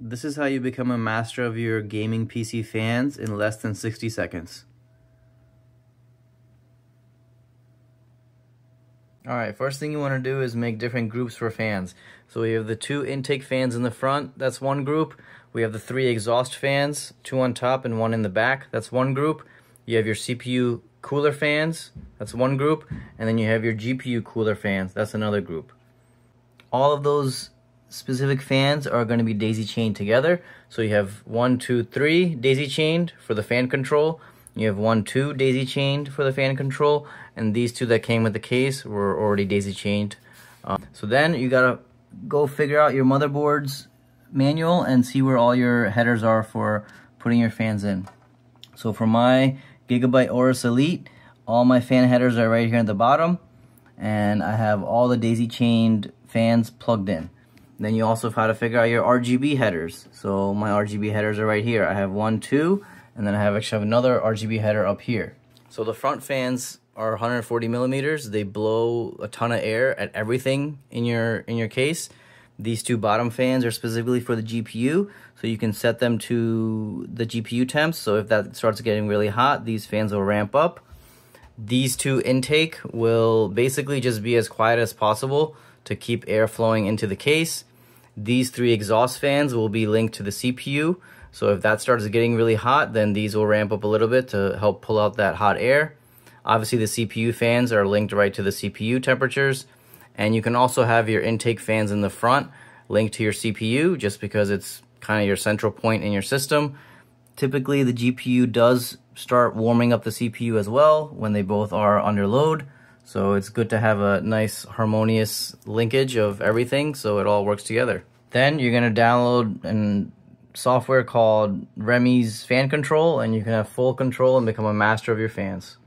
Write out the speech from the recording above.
This is how you become a master of your gaming PC fans in less than 60 seconds. Alright, first thing you want to do is make different groups for fans. So we have the two intake fans in the front, that's one group. We have the three exhaust fans, two on top and one in the back, that's one group. You have your CPU cooler fans, that's one group. And then you have your GPU cooler fans, that's another group. All of those specific fans are going to be daisy chained together. So you have one, two, three daisy chained for the fan control. You have one, two daisy chained for the fan control. And these two that came with the case were already daisy chained. Um, so then you got to go figure out your motherboard's manual and see where all your headers are for putting your fans in. So for my Gigabyte Aorus Elite, all my fan headers are right here at the bottom. And I have all the daisy chained fans plugged in. Then you also have how to figure out your RGB headers. So my RGB headers are right here. I have one, two, and then I have actually have another RGB header up here. So the front fans are 140 millimeters. They blow a ton of air at everything in your in your case. These two bottom fans are specifically for the GPU, so you can set them to the GPU temps. So if that starts getting really hot, these fans will ramp up. These two intake will basically just be as quiet as possible to keep air flowing into the case. These three exhaust fans will be linked to the CPU. So if that starts getting really hot, then these will ramp up a little bit to help pull out that hot air. Obviously the CPU fans are linked right to the CPU temperatures. And you can also have your intake fans in the front linked to your CPU just because it's kind of your central point in your system. Typically the GPU does start warming up the CPU as well when they both are under load. So it's good to have a nice harmonious linkage of everything so it all works together. Then you're going to download a software called Remy's Fan Control and you can have full control and become a master of your fans.